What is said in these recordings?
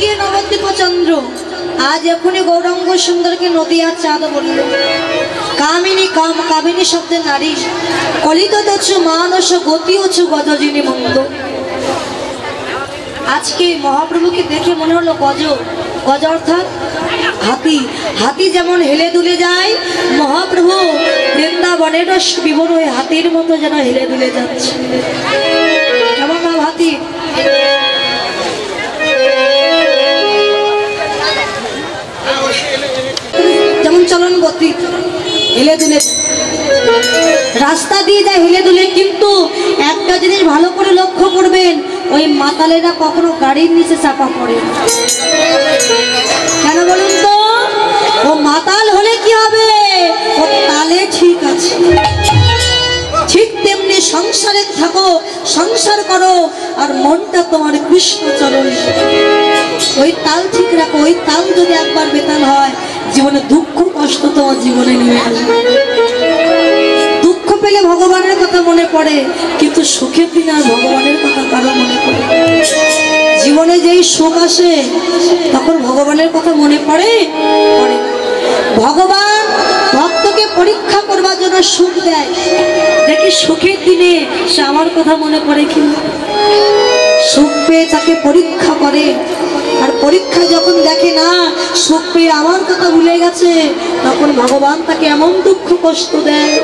গিয়ে নবদ্বীপ চন্দ্র। আজ এখনই গৌরাঙ্গ সুন্দরকে নদী আর চাঁদ বলল। কামিনী কাম, কামিনী শব্দের নারী। কলিত তছু মানস, গতি হচ্ছে গজজিনী মন্দ। আজকে মহাপ্রভুকে দেখে মনে হলো গজ গজ অর্থাৎ হাতি। হাতি যেমন হেলে দুলে যায়, মহাপ্রভু বৃন্দাবনের বিবর হয়ে হাতির মতো যেন হেলে দুলে যাচ্ছে। কেমন নাম হাতি চলন গতি হেলে দুলে। রাস্তা দিয়ে যায় হেলে দুলে, কিন্তু একটা জিনিস ভালো করে লক্ষ্য করবেন, ওই মাতালেরা কখনো গাড়ির নিচে চাপা পড়ে। কেন বলুন তো? ও মাতাল হলে কি হবে? ও তালে ঠিক আছে। ঠিক তেমনি সংসারে থাকো, সংসার করো, আর মনটা তোমার কৃষ্ণ চরণ ওই তাল ঠিক রাখো, ওই তাল যদি একবার বেতাল হয় জীবনে দুঃখ, কষ্ট তোমার জীবনে নেমে আসবে দুঃখ পেলে ভগবানের কথা মনে পড়ে, কিন্তু সুখের দিন আর ভগবানের কথা কারও মনে পড়ে জীবনে যেই সুখ আসে, তখন ভগবানের কথা মনে পড়ে? পড়ে ভগবান ভক্তকে পরীক্ষা করবার জন্য সুখ দেয়। দেখি সুখের দিনে সে আমার কথা মনে পড়ে কি সুখ পেয়ে তাকে পরীক্ষা করে আর পরীক্ষা যখন দেখে না সুখ পেয়ে আমার কথা ভুলে গেছে, তখন ভগবান তাকে এমন দুঃখ কষ্ট দেয়,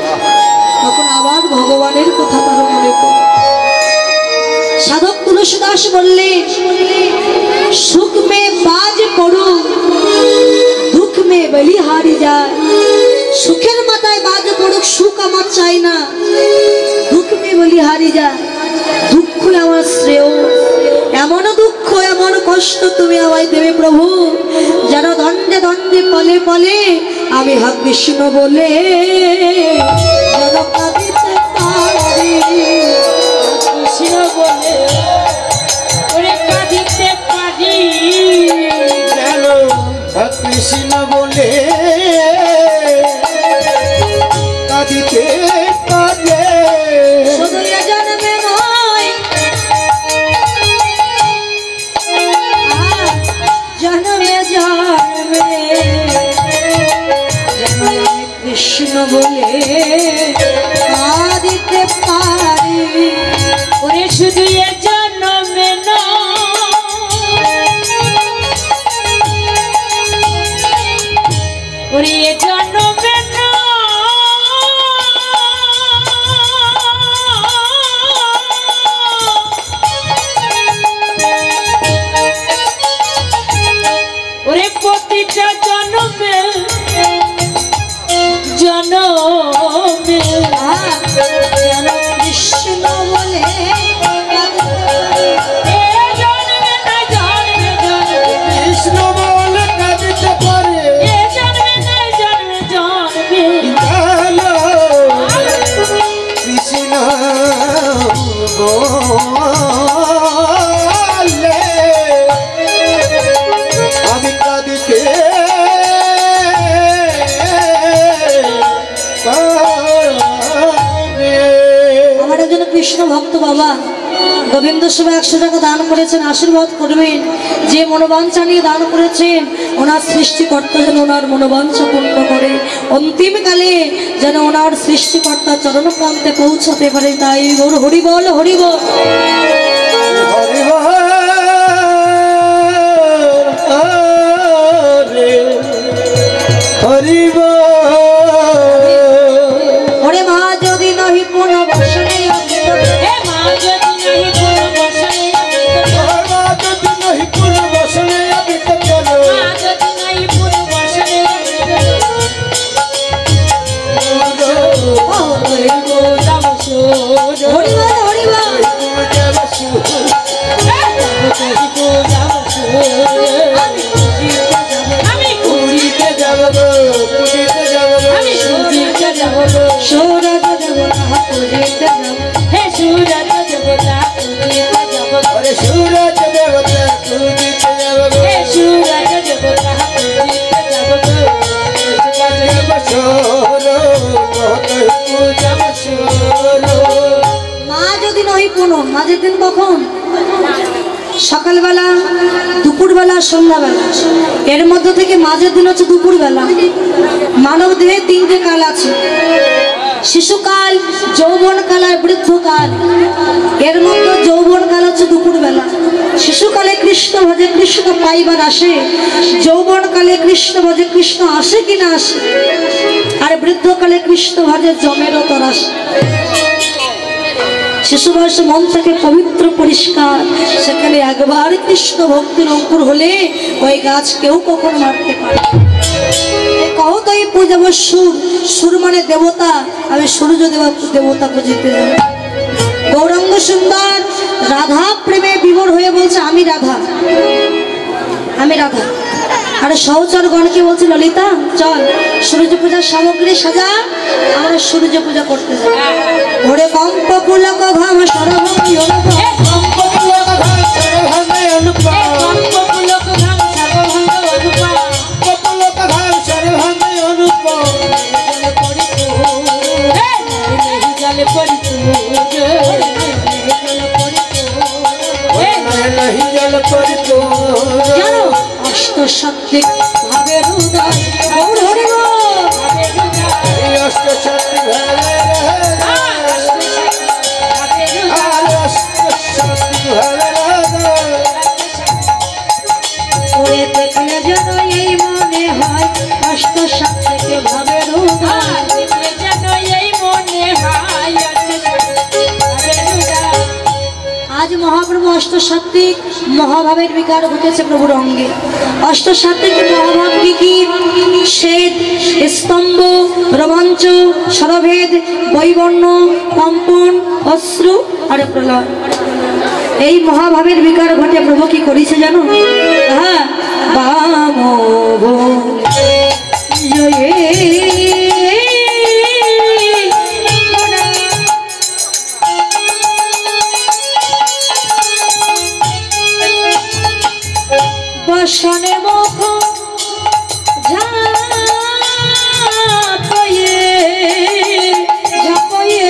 তখন আবার ভগবানের কথা তার মনে পড়ে সাধক তুলসীদাস বললেন সুখ মে বাজ পড়ু, দুঃখ মে বলিহারি যায়। সুখের মাথায় বাজ পড়ুক, সুখ আমার চাই না, দুঃখ মে বলিহারি যায়। দুঃখ আমার কষ্ট তুমি আমায় দেবে প্রভু। যেন দণ্ডে দণ্ডে পলে পলে আমি হাত বিষ্ণ বলে বলে কৃষ্ণ বলে বলে কাঁদিতে পারি। ওরে শুধু এ জন্মে না ওরে আমি কাঁদিতে আমার একজন কৃষ্ণ ভক্ত বাবা। গোবিন্দ সেবা একশো টাকা দান করেছেন, আশীর্বাদ করবেন। যে মনোবাঞ্ছা নিয়ে দান করেছেন, ওনার সৃষ্টিকর্তা যেন ওনার মনোবাঞ্ছা পূর্ণ করে। অন্তিমকালে যেন ওনার সৃষ্টিকর্তা চরণ প্রান্তে পৌঁছাতে পারে, তাই ওর হরি বল, হরি নহি মাঝের দিন কখন? সকালবেলা, দুপুরবেলা, সন্ধ্যাবেলা। এর মধ্যে থেকে মাঝের দিন হচ্ছে দুপুরবেলা। মানব দেহে তিনটে কাল আছে। শিশুকাল যৌবনকাল আর বৃদ্ধকাল। এর মধ্যে যৌবনকাল হচ্ছে দুপুরবেলা। শিশুকালে কৃষ্ণ ভজে কৃষ্ণ পাইবার আসে। যৌবনকালে কৃষ্ণ ভজে কৃষ্ণ আসে কি না আসে? আর বৃদ্ধকালে কৃষ্ণ ভজে জমেরও তর আসে। শিশু বয়সে মন থাকে পবিত্র পরিষ্কার। সেখানে একবার কৃষ্ণ ভক্তির অঙ্কুর হলে ওই গাছ কেউ কখন মারতে পারে? কহো তো এই পূজাব সুর সুর মানে দেবতা। আমি সূর্য দেবা দেবতা পুজিতে গৌরাঙ্গ সুন্দর রাধা প্রেমে বিভোর হয়ে বলছে, আমি রাধা। আমি রাধা। আর সহচর গণকে বলছে ললিতা? চল সূর্য পূজার সামগ্রী সাজা আমরা সূর্য পূজা করতে যাই। কম্প পুলক জলে জল করিত জানো অষ্ট ভাবে ভাবের মহাপ্রভু অষ্টসাত্বিক মহাভাবের বিকার ঘটেছে প্রভুর অঙ্গে। অষ্টসাত্বিক মহাভাব কি কি? শ্বেত স্তম্ভ, রোমাঞ্চ সরভেদ বৈবর্ণ, কম্পন, অশ্রু আর প্রলয়। এই মহাভাবের বিকার ঘটে প্রভু কি করেছে জানো? হ্যাঁ বাম বসনে মুখ ঝাপয়ে ঝাপয়ে।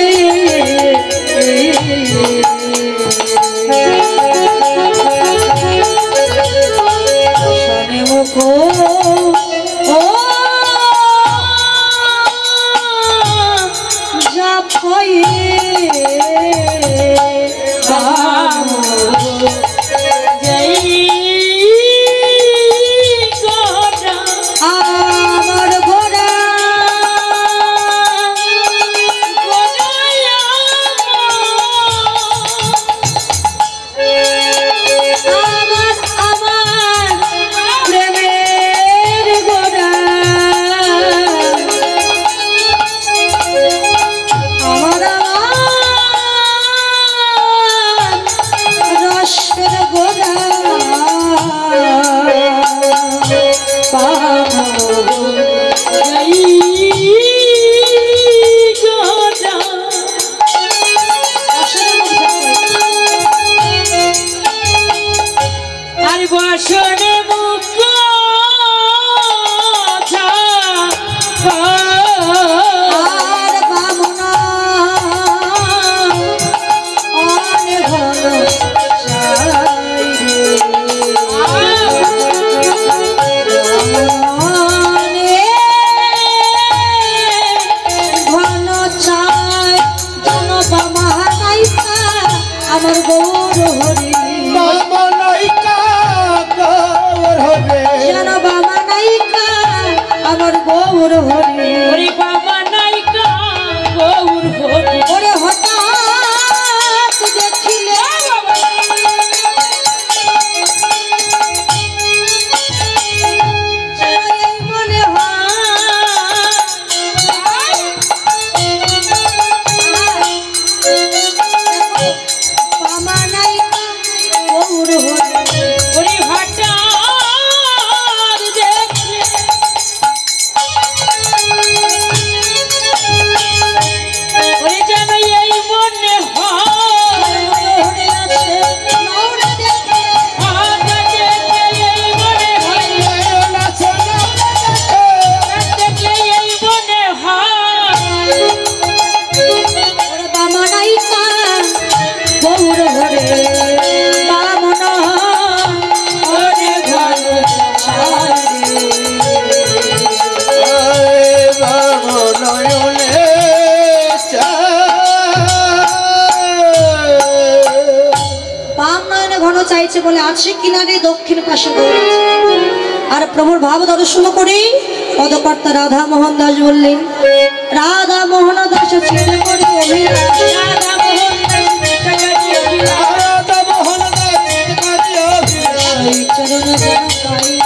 হয়েছে বলে আছে কিনারে দক্ষিণ পাশে আর প্রভুর ভাব দর্শন করে পদকর্তা রাধা মোহন দাস বললেন রাধা মোহন দাস ছেলে করে অভিলাষ। রাধা মোহন চরণ যেন পাই।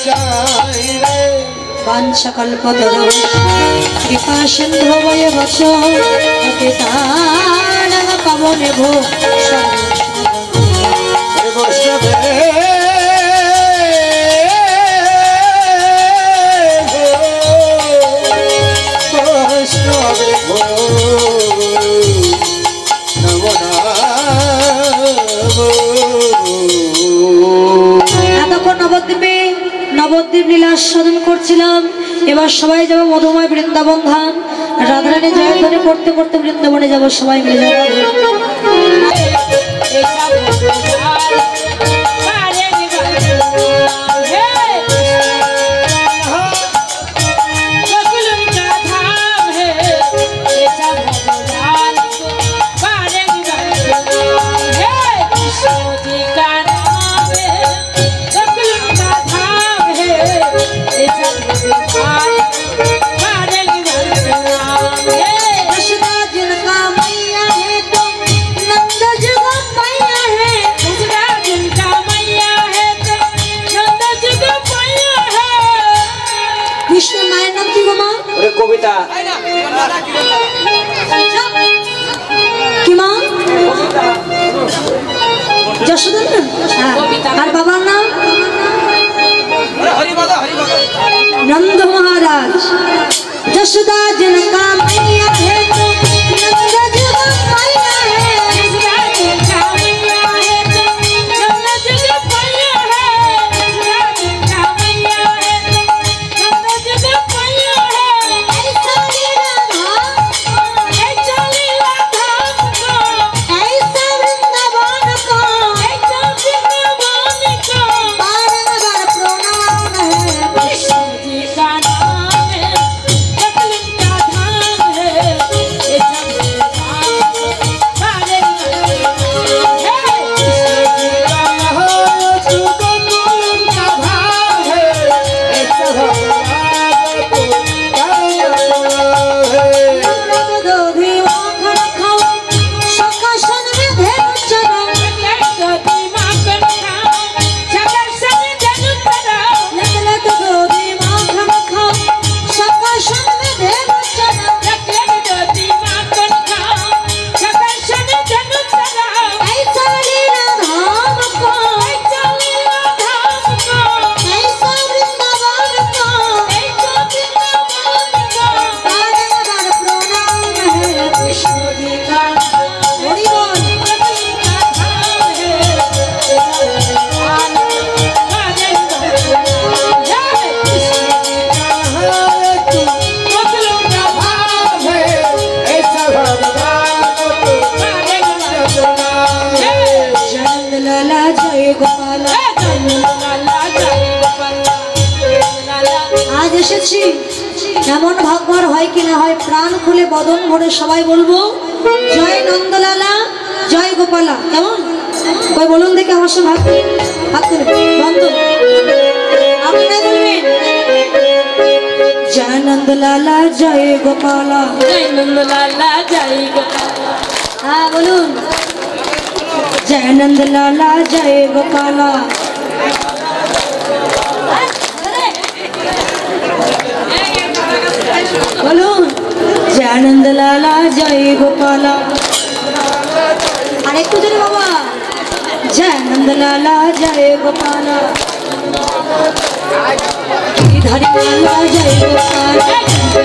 ঘন চাই রে। পাঞ্চকল্পতর কৃপা সিন্ধু বয়ে এবার সবাই যাব মধুময় বৃন্দাবন ধাম রাধারানী জয়ধ্বনি পড়তে পড়তে বৃন্দাবনে যাব সবাই মিলে। যাব আর বাবার নাম নন্দ মহারাজ যশোদা জনকাম এমন ভাগবার হয় কি না হয় প্রাণ খুলে বদন ভরে সবাই বলব জয় নন্দলালা জয় গোপালা। কেমন? কই বলুন দেখে আমার সঙ্গে হাত হাত তুলে বন্ধ। আপনারা বলবেন? জয় নন্দলালা জয় গোপালা। জয় নন্দলালা জয় গোপালা। হ্যাঁ বলুন। জয় নন্দলালা জয় গোপালা বলুন জয় আনন্দ লালা, জয় গোপালা। আর একটু জোরে বাবা। জয় আনন্দ লালা, জয় গোপালা। গিরিধারী লালা, জয় গোপালা, জয় আনন্দ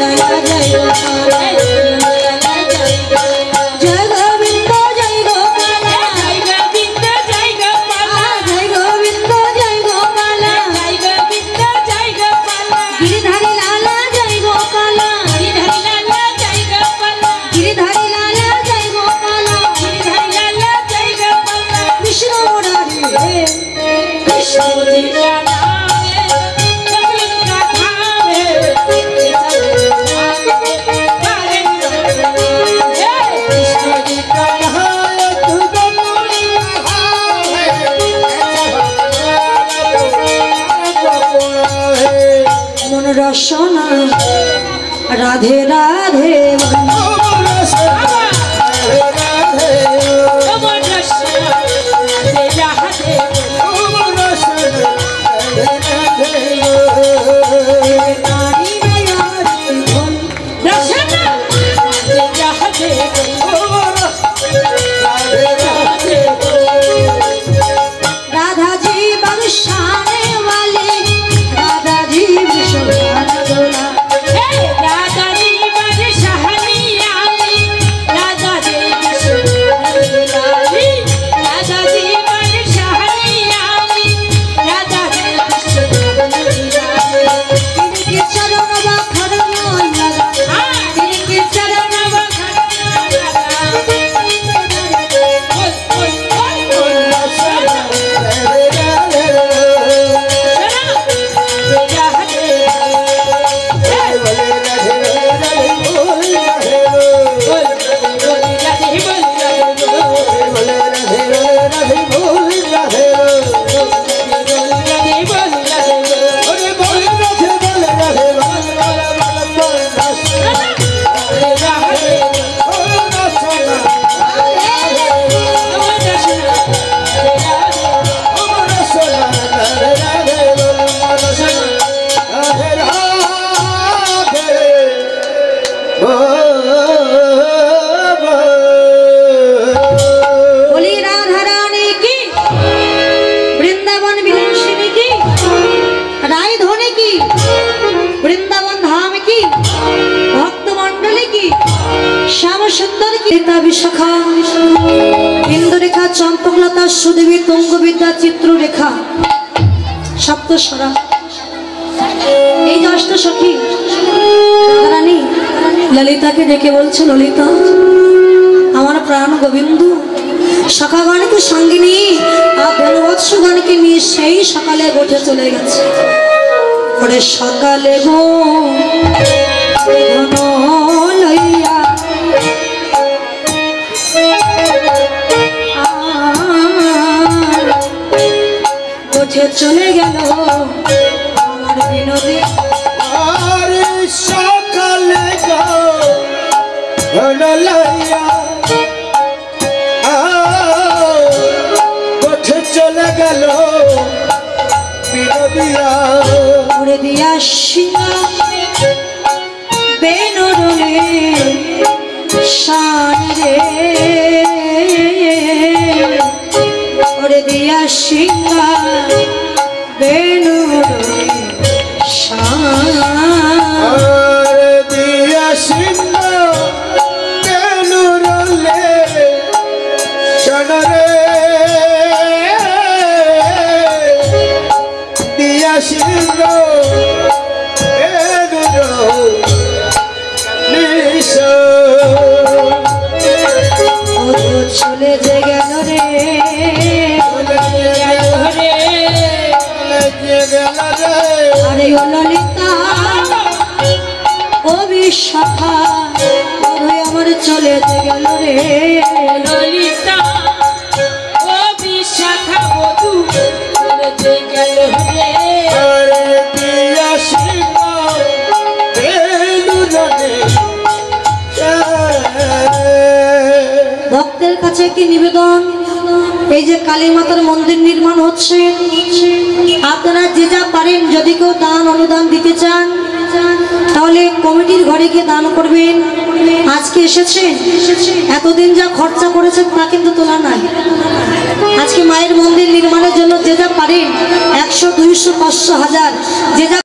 লালা, জয় গোপালা। রসনা রাধে রাধে। সপ্তস্বরা এই যে সখী রানী, ললিতাকে ডেকে বলছে, ললিতা, আমার প্রাণ গোবিন্দ সখাগণকে সঙ্গে নিয়ে আর ধনবৎসগণকে নিয়ে সেই সকালে বসে চলে গেছে। ওরে সকালে গো চলে গেল। আমার বিনোদী সকালে গো লইয়া কোঠে চলে গেল উড়ে দিয়া সিংহ বেনুরে শান রে। উড়ে দিয়া সিংহ বেনুরে ললিতা ও বিশাখা ওরে আমার চলে গেল রে। ললিতা ও বিশাখা বধু চলে গেল রে। ভক্তের কাছে কি নিবেদন? এই যে কালী মাতার মন্দির নির্মাণ হচ্ছে, আপনারা যে যা পারেন, যদি কেউ দান অনুদান দিতে চান, তাহলে কমিটির ঘরে গিয়ে দান করবেন। আজকে এসেছেন, এতদিন যা খরচা করেছেন তা কিন্তু তোলা নাই। আজকে মায়ের মন্দির নির্মাণের জন্য যে যা পারেন, একশো, দুইশো, পাঁচশো, হাজার, যে যা